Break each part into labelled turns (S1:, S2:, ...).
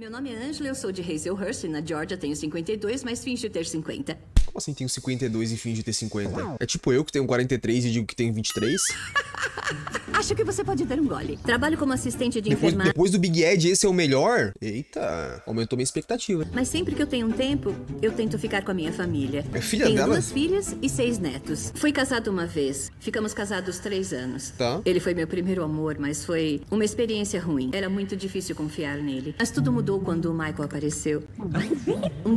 S1: Meu nome é Angela, eu sou de Hazelhurst, na Georgia, tenho 52, mas finjo ter 50.
S2: Como assim tenho 52 e finge ter 50? É tipo eu que tenho 43 e digo que tenho 23?
S1: Acho que você pode dar um gole. Trabalho como assistente de
S2: Depois,
S1: enfermagem.
S2: depois do Big Ed, esse é o melhor? Eita, aumentou minha expectativa.
S1: Mas sempre que eu tenho um tempo, eu tento ficar com a minha família.
S2: É filha
S1: tenho
S2: dela?
S1: duas filhas e seis netos. Fui casado uma vez. Ficamos casados três anos.
S2: Tá.
S1: Ele foi meu primeiro amor, mas foi uma experiência ruim. Era muito difícil confiar nele. Mas tudo mudou quando o Michael apareceu.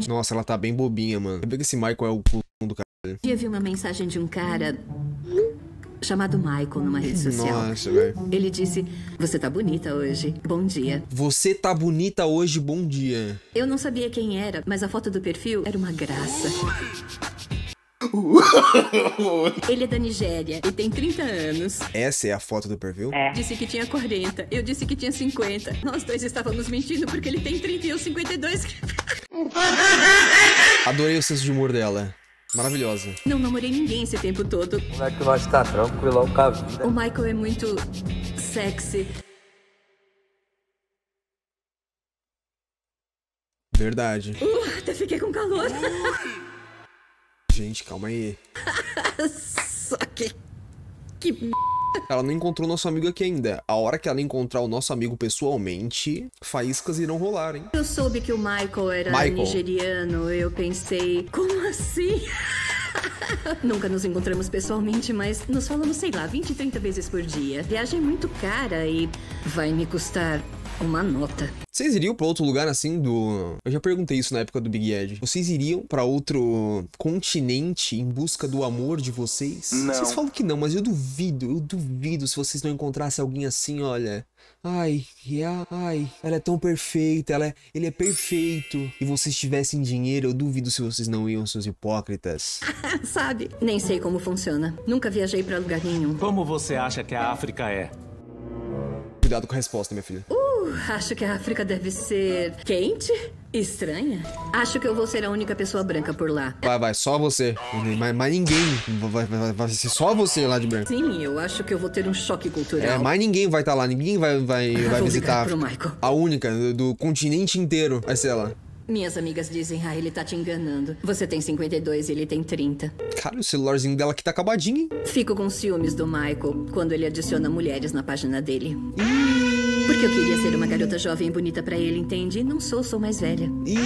S2: Nossa, ela tá bem bobinha, mano. Sabia que esse Michael é o cu do cara.
S1: Um dia vi uma mensagem de um cara chamado Michael numa rede social.
S2: Nossa, velho.
S1: Ele disse: Você tá bonita hoje. Bom dia.
S2: Você tá bonita hoje, bom dia.
S1: Eu não sabia quem era, mas a foto do perfil era uma graça. Ele é da Nigéria e tem 30 anos.
S2: Essa é a foto do perfil?
S1: Disse que tinha 40. Eu disse que tinha 50. Nós dois estávamos mentindo porque ele tem 30 e eu 52.
S2: Adorei o senso de humor dela. Maravilhosa.
S1: Não namorei ninguém esse tempo todo.
S3: Como é que nós tá tranquilão com a vida?
S1: O Michael é muito sexy.
S2: Verdade.
S1: Uh, até fiquei com calor.
S2: Gente, calma aí.
S1: Só que. Que m...
S2: Ela não encontrou nosso amigo aqui ainda. A hora que ela encontrar o nosso amigo pessoalmente, faíscas irão rolar, hein?
S1: Eu soube que o Michael era
S2: Michael.
S1: nigeriano. Eu pensei, como assim? Nunca nos encontramos pessoalmente, mas nos falamos, sei lá, 20, 30 vezes por dia. Viagem muito cara e vai me custar uma nota.
S2: Vocês iriam pra outro lugar assim do. Eu já perguntei isso na época do Big Ed. Vocês iriam pra outro continente em busca do amor de vocês?
S3: Não.
S2: Vocês falam que não, mas eu duvido, eu duvido se vocês não encontrassem alguém assim, olha. Ai, ai, ela é tão perfeita, ela é, ele é perfeito. E vocês tivessem dinheiro, eu duvido se vocês não iam, seus hipócritas.
S1: Sabe? Nem sei como funciona. Nunca viajei pra lugar nenhum.
S4: Como você acha que a África é?
S2: Cuidado com a resposta, minha filha.
S1: Uh, acho que a África deve ser quente? Estranha? Acho que eu vou ser a única pessoa branca por lá.
S2: Vai, vai, só você. Mas, mas ninguém. Vai, vai, vai ser só você lá de branco.
S1: Sim, eu acho que eu vou ter um choque cultural.
S2: É, mais ninguém vai estar lá, ninguém vai, vai, vai
S1: Vou
S2: visitar.
S1: pro Michael.
S2: A única do, do continente inteiro vai ser ela.
S1: Minhas amigas dizem, ah, ele tá te enganando. Você tem 52 e ele tem 30.
S2: Cara, o celularzinho dela aqui tá acabadinho, hein?
S1: Fico com ciúmes do Michael quando ele adiciona mulheres na página dele. Porque eu queria ser uma garota jovem e bonita pra ele, entende? E não sou, sou mais velha.
S2: Ih,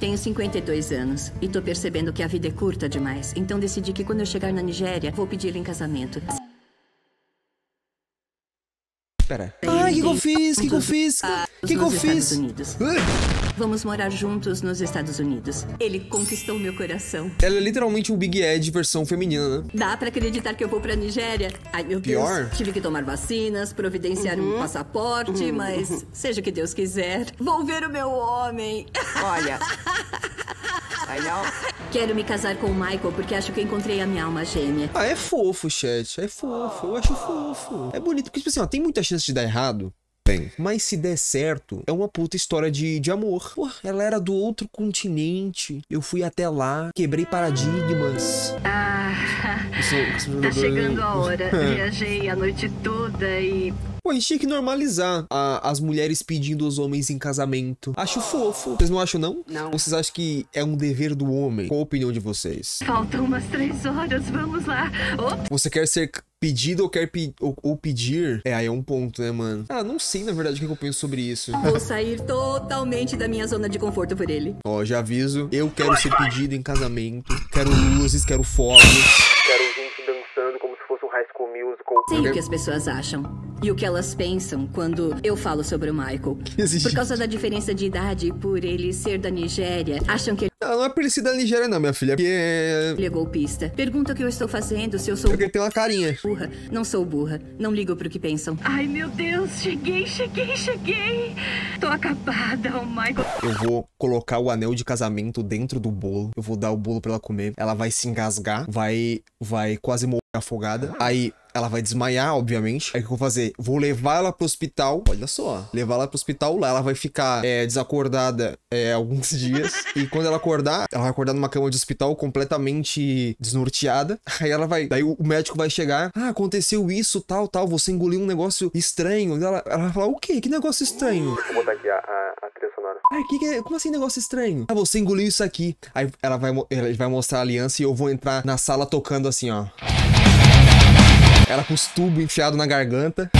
S1: Tenho 52 anos e tô percebendo que a vida é curta demais. Então decidi que quando eu chegar na Nigéria, vou pedir em casamento.
S2: Pera. Ai, o que, que eu fiz? O que, que eu fiz? O que, que eu fiz?
S1: Vamos morar juntos nos Estados Unidos. Ele conquistou meu coração.
S2: Ela é literalmente um Big Ed versão feminina, né?
S1: Dá pra acreditar que eu vou pra Nigéria? Ai, meu
S2: Pior?
S1: Deus. Tive que tomar vacinas, providenciar um passaporte, mas seja o que Deus quiser. Vou ver o meu homem.
S5: Olha.
S1: Quero me casar com o Michael porque acho que encontrei a minha alma gêmea.
S2: Ah, é fofo, chat. É fofo. Eu acho fofo. É bonito. Porque, tipo assim, ó, tem muita chance de dar errado. Tem. Mas se der certo, é uma puta história de, de amor. Pô, ela era do outro continente. Eu fui até lá, quebrei paradigmas.
S1: Ah,
S2: Isso- isso-
S1: tá chegando a hora. Viajei a noite toda e.
S2: Pô, a gente tinha que normalizar a- as mulheres pedindo os homens em casamento. Acho fofo. Vocês não acham, não?
S5: Não.
S2: Ou vocês acham que é um dever do homem? Qual a opinião de vocês?
S1: Faltam umas três horas, vamos lá. Ops.
S2: Você quer ser pedido ou quer pe- ou, ou pedir? É, aí é um ponto, né, mano? Ah, não sei, na verdade, o que que eu penso sobre isso.
S1: Vou sair totalmente da minha zona de conforto por ele.
S2: Ó, já aviso. Eu quero ser pedido em casamento. Quero luzes, quero fogos. Quero gente dançando como se fosse um high school musical.
S1: Sei o que as pessoas acham e o que elas pensam quando eu falo sobre o Michael.
S2: Existe.
S1: Por causa da diferença de idade e por ele ser da Nigéria, acham que
S2: Ah, não é parecida da Nigéria, não, minha filha. Porque é.
S1: ele é golpista. Pergunta o que eu estou fazendo, se eu sou
S2: Porque ele tem uma carinha.
S1: burra. Não sou burra. Não ligo pro que pensam. Ai, meu Deus, cheguei, cheguei, cheguei. Tô acabada, oh Michael.
S2: Eu vou colocar o anel de casamento dentro do bolo. Eu vou dar o bolo pra ela comer. Ela vai se engasgar, vai vai quase morrer afogada. Aí ela vai desmaiar, obviamente. Aí o que eu vou fazer? Vou levar ela pro hospital. Olha só. Levar ela pro hospital. Lá ela vai ficar é, desacordada é, alguns dias. e quando ela acordar, ela vai acordar numa cama de hospital completamente desnorteada. Aí ela vai. Daí o médico vai chegar. Ah, aconteceu isso, tal, tal. Você engoliu um negócio estranho. Ela, ela vai falar: O quê? Que negócio estranho?
S6: Vou botar aqui a, a, a trilha sonora.
S2: Ah, que que é? Como assim negócio estranho? Ah, você engoliu isso aqui. Aí ela vai, ele vai mostrar a aliança e eu vou entrar na sala tocando assim, ó. Ela com os tubos enfiados na garganta.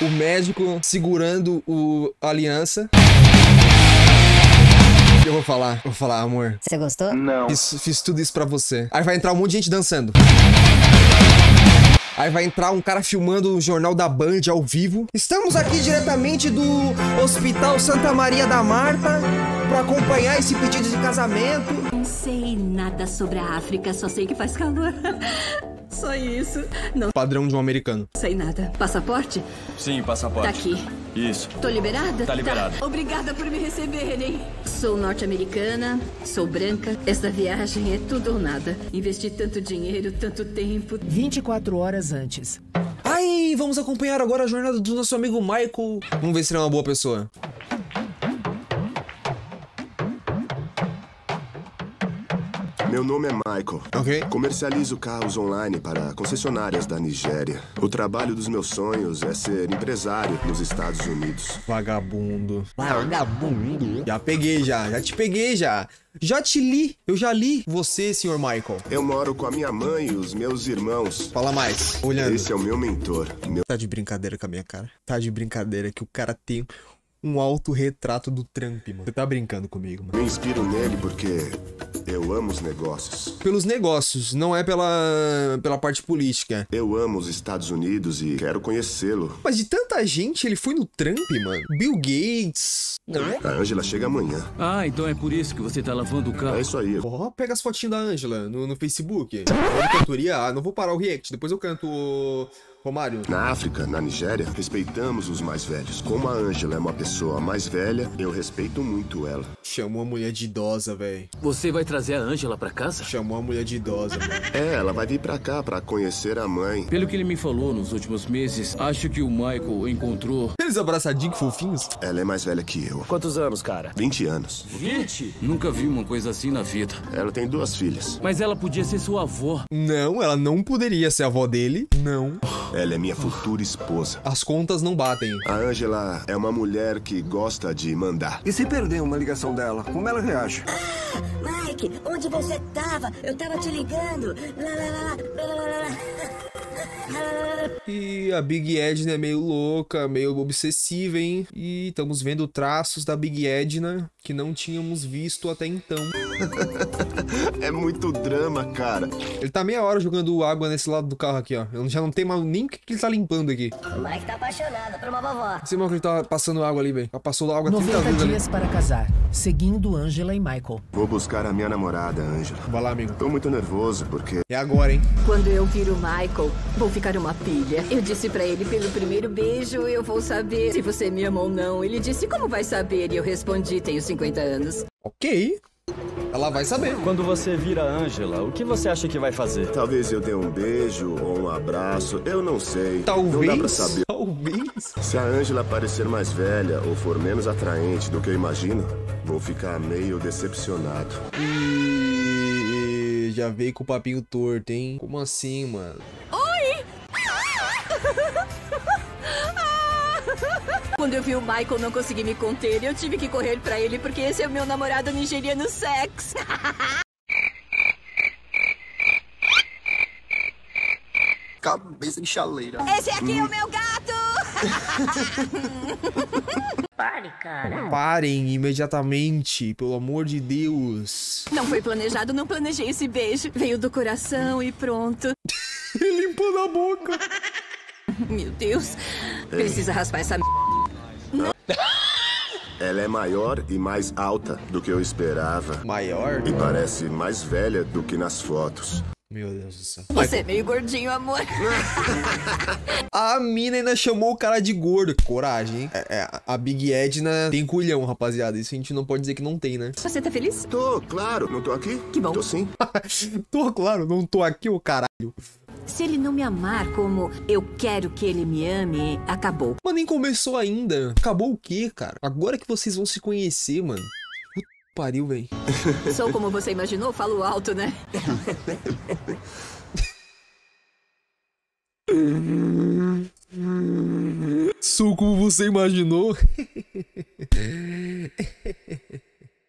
S2: O médico segurando o a aliança. Eu vou falar, eu vou falar, amor,
S7: Você gostou?
S6: Não.
S2: fiz, fiz tudo isso pra você. Aí vai entrar um monte de gente dançando. Aí vai entrar um cara filmando o jornal da Band ao vivo. Estamos aqui diretamente do Hospital Santa Maria da Marta para acompanhar esse pedido de casamento.
S1: Não sei nada sobre a África, só sei que faz calor. Só isso. Não
S2: Padrão de um americano.
S1: sei nada. Passaporte?
S4: Sim, passaporte.
S1: Tá aqui.
S4: Isso.
S1: Tô liberada?
S4: Tá liberada.
S1: Obrigada por me receberem. Sou norte-americana, sou branca. Esta viagem é tudo ou nada. Investi tanto dinheiro, tanto tempo.
S8: 24 horas antes.
S2: Ai, vamos acompanhar agora a jornada do nosso amigo Michael. Vamos ver se ele é uma boa pessoa.
S9: Meu nome é Michael.
S2: Ok.
S9: Comercializo carros online para concessionárias da Nigéria. O trabalho dos meus sonhos é ser empresário nos Estados Unidos.
S2: Vagabundo. Vagabundo. Já peguei já, já te peguei já. Já te li, eu já li você, senhor Michael.
S9: Eu moro com a minha mãe e os meus irmãos.
S2: Fala mais. Olhando.
S9: Esse é o meu mentor. Meu...
S2: Tá de brincadeira com a minha cara. Tá de brincadeira que o cara tem um autorretrato do Trump, mano. Você tá brincando comigo, mano.
S9: Me inspiro nele porque eu amo os negócios.
S2: Pelos negócios, não é pela, pela parte política.
S9: Eu amo os Estados Unidos e quero conhecê-lo.
S2: Mas de tanta gente, ele foi no Trump, mano. Bill Gates.
S9: A Angela chega amanhã.
S4: Ah, então é por isso que você tá lavando o carro.
S9: É isso aí.
S2: Ó, pega as fotinhas da Angela no, no Facebook. Olha a cantoria. Ah, não vou parar o react. Depois eu canto o Romário.
S9: Na África, na Nigéria, respeitamos os mais velhos. Como a Angela é uma pessoa mais velha, eu respeito muito ela.
S2: Chamou a mulher de idosa, velho.
S4: Você vai trazer a Ângela pra casa?
S2: Chamou a mulher de idosa.
S9: É, ela vai vir pra cá pra conhecer a mãe.
S4: Pelo que ele me falou nos últimos meses, acho que o Michael encontrou.
S2: Eles abraçadinhos, fofinhos.
S9: Ela é mais velha que eu.
S3: Quantos anos, cara?
S9: 20 anos.
S4: 20? Nunca vi uma coisa assim na vida.
S9: Ela tem duas filhas.
S4: Mas ela podia ser sua avó.
S2: Não, ela não poderia ser a avó dele. Não.
S9: Ela é minha futura esposa.
S2: As contas não batem.
S9: A Angela é uma mulher que gosta de mandar.
S10: E se perder uma ligação dela, como ela reage?
S7: Mike, onde você tava? Eu tava te ligando. Lá, lá, lá, lá, lá, lá.
S2: E a Big Edna é meio louca, meio obsessiva, hein? E estamos vendo traços da Big Edna que não tínhamos visto até então.
S9: É muito drama, cara.
S2: Ele tá meia hora jogando água nesse lado do carro aqui, ó. Eu já não tem mais nem o que ele tá limpando aqui.
S7: O Mike tá apaixonado por uma vovó.
S2: Esse irmão que ele tá passando água ali, velho. Passou água 30
S8: 90
S2: vezes ali.
S8: dias para casar, seguindo Angela e Michael.
S9: Vou buscar a minha namorada, Angela.
S2: Vai lá, amigo.
S9: Tô muito nervoso porque
S2: É agora, hein?
S1: Quando eu vir o Michael, vou ficar uma pilha. Eu disse pra ele, pelo primeiro beijo, eu vou saber se você me ama ou não. Ele disse, como vai saber? E eu respondi, tenho 50 anos.
S2: Ok. Ela vai saber.
S3: Quando você vira a Ângela, o que você acha que vai fazer?
S9: talvez eu dê um beijo ou um abraço, eu não sei. Não dá pra
S2: Talvez.
S9: saber.
S2: Talvez.
S9: Se a Angela parecer mais velha ou for menos atraente do que eu imagino, vou ficar meio decepcionado.
S2: E já veio com o papinho torto, hein? Como assim, mano?
S1: Quando eu vi o Michael, não consegui me conter. Eu tive que correr pra ele porque esse é o meu namorado nigeriano sex.
S10: Cabeça de chaleira.
S1: Esse aqui é o meu gato!
S2: Parem imediatamente, pelo amor de Deus.
S1: Não foi planejado, não planejei esse beijo. Veio do coração e pronto.
S2: Limpando a boca.
S1: Meu Deus. Precisa raspar essa m...
S9: Ela é maior e mais alta do que eu esperava.
S2: Maior?
S9: E parece mais velha do que nas fotos.
S2: Meu Deus do céu.
S1: Você é meio gordinho, amor.
S2: A mina ainda chamou o cara de gordo. Coragem, hein? É, é, a Big Edna tem culhão, rapaziada. Isso a gente não pode dizer que não tem, né?
S1: Você tá feliz?
S9: Tô, claro, não tô aqui?
S1: Que bom.
S9: Tô sim.
S2: tô, claro, não tô aqui, ô caralho.
S1: Se ele não me amar como eu quero que ele me ame, acabou.
S2: Mas nem começou ainda. Acabou o quê, cara? Agora que vocês vão se conhecer, mano. Puta que pariu, velho.
S1: Sou como você imaginou, falo alto, né?
S2: Sou como você imaginou.